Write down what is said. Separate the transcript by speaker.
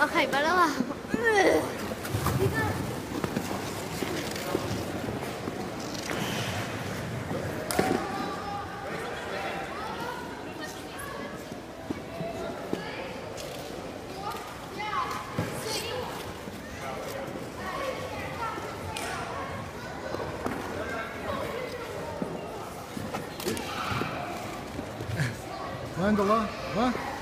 Speaker 1: 我海拔了吧？
Speaker 2: 完走了，完。